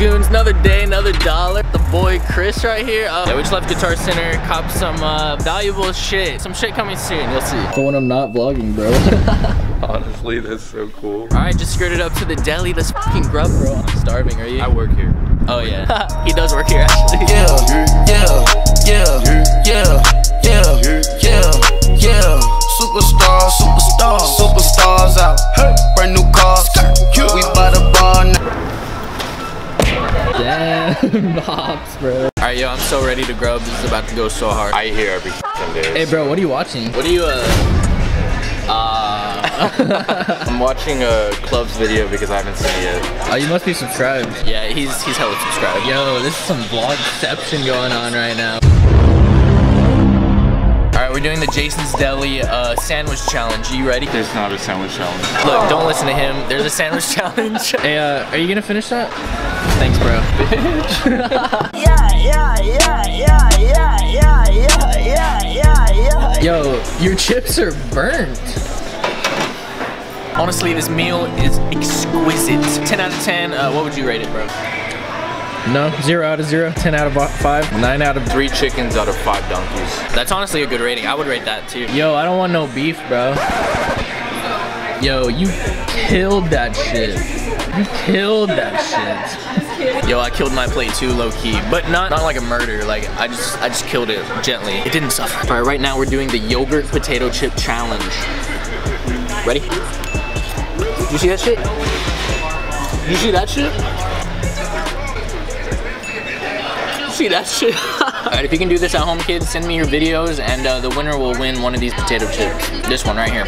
goons, another day, another dollar. The boy Chris right here. Uh, yeah, we just left Guitar Center, copped some uh, valuable shit. Some shit coming soon, you'll see. For when I'm not vlogging, bro. Honestly, that's so cool. All right, just skirted up to the deli. Let's fucking grub, bro. I'm starving, are you? I work here. Oh yeah, he does work here actually. Yeah, yeah, yeah, yeah, yeah, Damn, bro. All right, yo, I'm so ready to grub. This is about to go so hard. I hear every f***ing day. Hey, bro, what are you watching? What are you uh? Uh, I'm watching a Klub's video because I haven't seen it yet. Oh, you must be subscribed. yeah, he's he's hella subscribed. Yo, this is some vlogception going on right now. All right, we're doing the Jason's Deli uh, sandwich challenge. Are you ready? There's not a sandwich challenge. Look, don't listen to him. There's a sandwich challenge. Hey, uh, are you gonna finish that? Thanks, bro. Yeah, yeah, yeah, yeah, yeah, yeah, yeah, yeah, yeah, yeah. Yo, your chips are burnt. Honestly, this meal is exquisite. 10 out of 10. Uh, what would you rate it, bro? No, zero out of zero, 10 out of five, nine out of Three chickens out of five donkeys. That's honestly a good rating. I would rate that too. Yo, I don't want no beef, bro. Yo, you killed that shit. You killed that shit. Yo, I killed my plate too, low key, but not not like a murder. Like I just I just killed it gently. It didn't suffer. All right, right now we're doing the yogurt potato chip challenge. Ready? You see that shit? You see that shit? See that shit? All right, if you can do this at home, kids, send me your videos, and uh, the winner will win one of these potato chips. This one right here.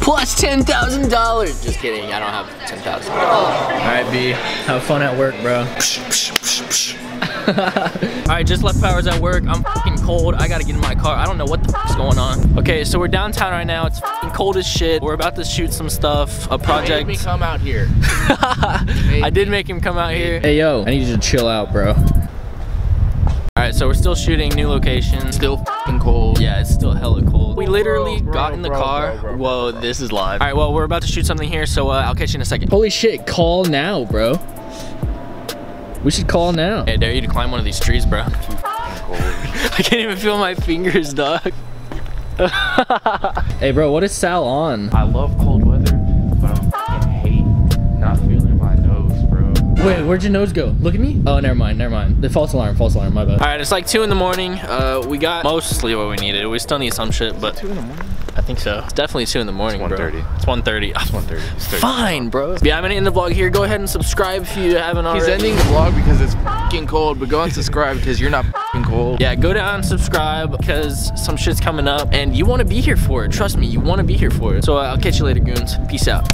Plus Plus ten thousand dollars. Just kidding. I don't have ten thousand dollars. All right, B, have fun at work, bro. All right, just left powers at work. I'm fucking cold. I gotta get in my car. I don't know what the is going on. Okay, so we're downtown right now. It's fucking cold as shit. We're about to shoot some stuff. A project. Make me come out here. I did make him come out here. Hey, yo, I need you to chill out, bro. All right, so we're still shooting new locations. Still f***ing cold. Yeah, it's still hella cold. We literally Bro, bro, got in the bro, car. bro, bro, Whoa, this is live. All right, well, we're about to shoot something here, so uh, I'll catch you in a second. Holy shit, call now, bro. We should call now. Hey, I dare you to climb one of these trees, bro. I can't even feel my fingers, dog. Hey, bro, what is Sal on? I love cold Wait, where'd your nose go? Look at me. Oh, never mind, never mind. The false alarm, false alarm, my bad. All right, it's like two in the morning. Uh, we got mostly what we needed. We still need some shit, but Two in the morning. I think so. It's definitely two in the morning, It's bro. 1:30. It's 1.30. It's 1:30. It's 30. Fine, bro. Yeah, I'm gonna end the vlog here. Go ahead and subscribe if you haven't already. He's ending the vlog because it's fucking cold, but go and subscribe because you're not fucking cold. Yeah, go down and subscribe because some shit's coming up and you want to be here for it. Trust me, you want to be here for it. So uh, I'll catch you later, goons. Peace out.